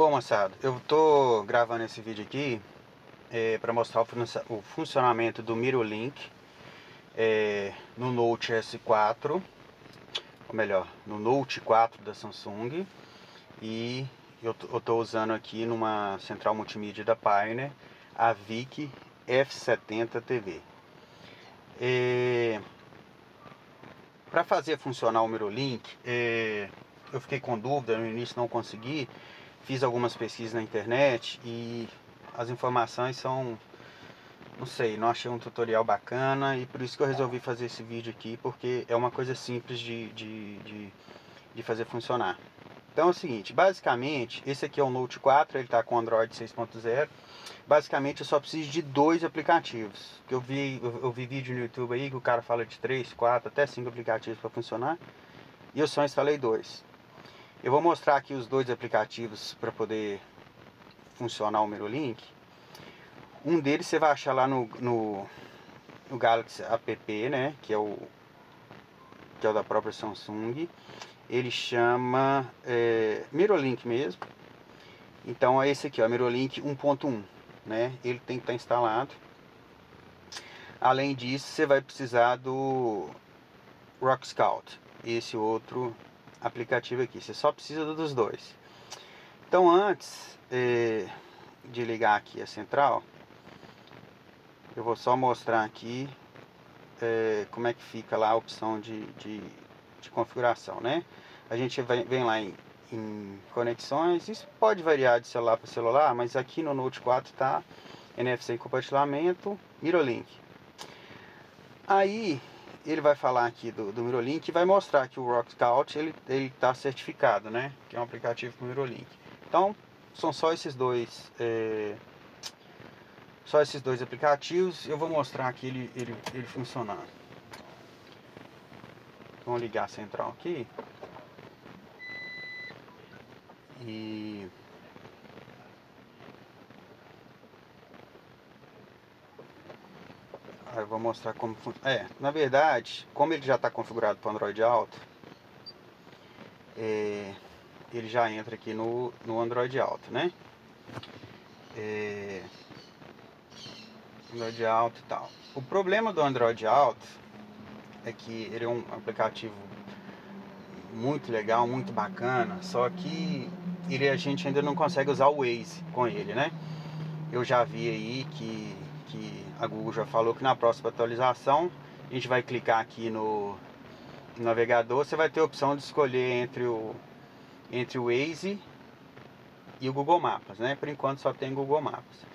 Bom, moçada, eu tô gravando esse vídeo aqui é, para mostrar o, fun o, funcionamento do Mirolink é, no Note S4, ou melhor, no Note 4 da Samsung e eu, eu tô usando aqui numa central multimídia da Pioneer a VIC F70 TV. É, para fazer funcionar o Mirolink, é, eu fiquei com dúvida, no início não consegui, fiz algumas pesquisas na internet e as informações são, não sei, não achei um tutorial bacana e por isso que eu resolvi fazer esse vídeo aqui, porque é uma coisa simples de, de, de, de fazer funcionar. Então é o seguinte, basicamente, esse aqui é o Note 4, ele está com Android 6.0. Basicamente eu só preciso de dois aplicativos. Eu vi, eu, eu, vi vídeo no YouTube aí que o cara fala de 3, 4, até 5 aplicativos para funcionar. E eu só instalei dois. Eu vou mostrar aqui os dois aplicativos para poder funcionar o Mirolink. Um deles você vai achar lá no, no, no Galaxy App, né, que é o que é o da própria Samsung ele chama é, Mirolink mesmo. Então é esse aqui, ó, Mirolink 1.1, né? Ele tem que estar tá instalado. Além disso, você vai precisar do Rock Scout, esse outro aplicativo aqui. Você só precisa dos dois. Então antes é, de ligar aqui a central, eu vou só mostrar aqui é, como é que fica lá a opção de, de de configuração, né? A gente vem, vem lá em, em, conexões, isso pode variar de celular para celular, mas aqui no Note 4 tá NFC compartilhamento, Mirolink. Aí ele vai falar aqui do, do Mirolink e vai mostrar que o Rock Scout ele ele tá certificado, né? Que é um aplicativo com Mirolink. Então são só esses dois é, só esses dois aplicativos. Eu vou mostrar aqui ele ele, ele funcionando. Vamos ligar a central aqui. E eu vou mostrar como. É, na verdade, como ele já está configurado para Android Auto, é, ele já entra aqui no, no Android Auto, né? É, Android Auto e tal. O problema do Android Auto é que ele é um aplicativo muito legal, muito bacana, só que ele a gente ainda não consegue usar o Waze com ele, né? Eu já vi aí que, que a Google já falou que na próxima atualização a gente vai clicar aqui no, navegador, você vai ter a opção de escolher entre o entre o Waze e o Google Maps, né? Por enquanto só tem Google Maps.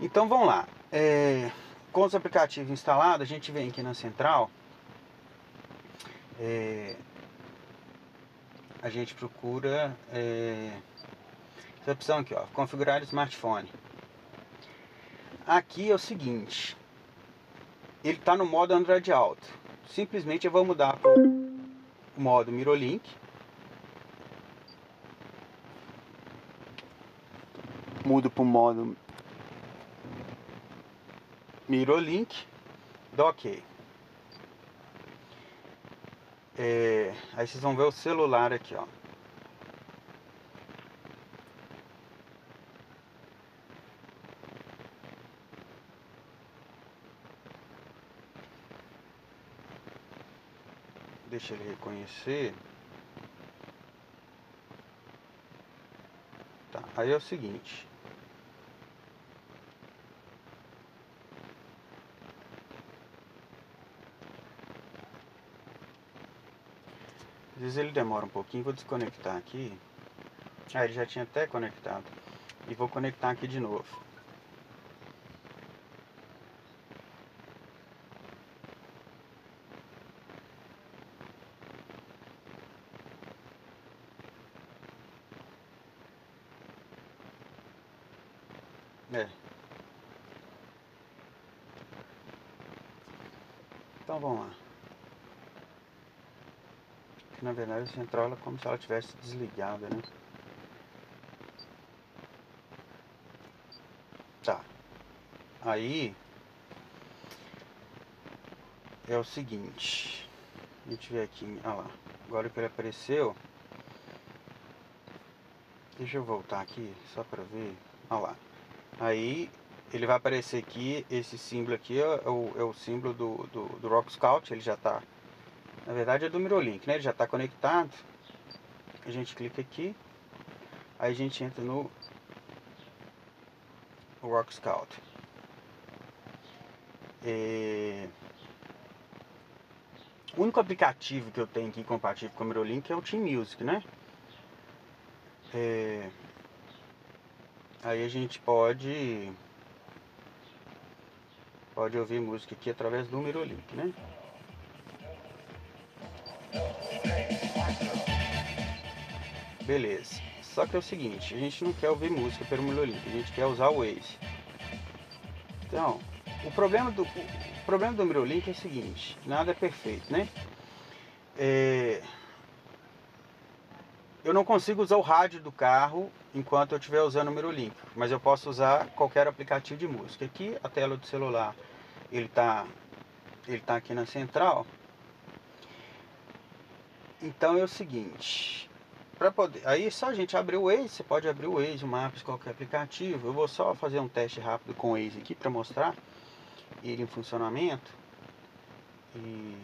Então vamos lá. É, com os aplicativos instalados, a gente vem aqui na central é, a gente procura é, essa opção aqui, ó, configurar smartphone. Aqui é o seguinte, ele está no modo Android Auto. Simplesmente eu vou mudar para o modo Mirolink. Mudo para o modo Mirolink. Dou OK. É, aí vocês vão ver o celular aqui, ó. Deixa ele reconhecer. Tá, aí é o seguinte. Às vezes ele demora um pouquinho, vou desconectar aqui. Ah, ele já tinha até conectado. E vou conectar aqui de novo. É. Então vamos lá que na verdade a central é como se ela tivesse desligada, né? Tá. Aí é o seguinte. A gente vê aqui, olha lá. Agora que ele apareceu, Deixa eu voltar aqui só para ver. Olha lá. Aí ele vai aparecer aqui, esse símbolo aqui é o, é o símbolo do, do, do Rock Scout, ele já está, na verdade é do Mirolink, né? Ele já está conectado. A gente clica aqui, aí a gente entra no Rock Scout. É... O único aplicativo que eu tenho aqui compatível com o Mirolink é o Team Music, né? É... Aí a gente pode pode ouvir música aqui através do Mirolink, né? Beleza. Só que é o seguinte, a gente não quer ouvir música pelo Mirolink, a gente quer usar o Waze. Então, o problema do, o problema do Mirolink é o seguinte, nada é perfeito, né? É, eu não consigo usar o rádio do carro enquanto eu estiver usando o Mirolink, mas eu posso usar qualquer aplicativo de música. Aqui a tela do celular, ele está ele tá aqui na central. Então é o seguinte, para poder, aí é só a gente abrir o Waze, você pode abrir o Waze, o Maps, qualquer aplicativo. Eu vou só fazer um teste rápido com o Waze aqui para mostrar ele em funcionamento. E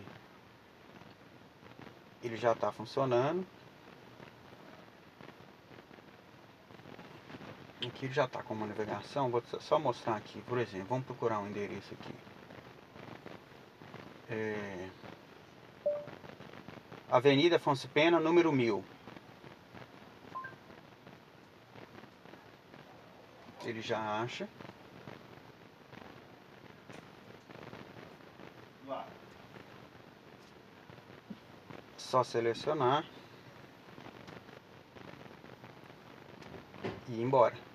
ele já está funcionando. Aqui já está com uma navegação, vou só mostrar aqui, por exemplo, vamos procurar um endereço aqui. É... Avenida Afonso Pena, número 1000. Ele já acha. Só selecionar. E ir embora.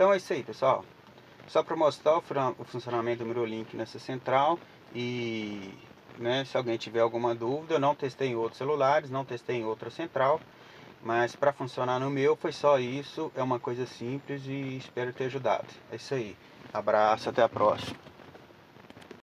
Então é isso aí, pessoal. Só para mostrar o funcionamento do Mirolink nessa central e né, se alguém tiver alguma dúvida, eu não testei em outros celulares, não testei em outra central, mas para funcionar no meu foi só isso, é uma coisa simples e espero ter ajudado. É isso aí. Abraço, até a próxima.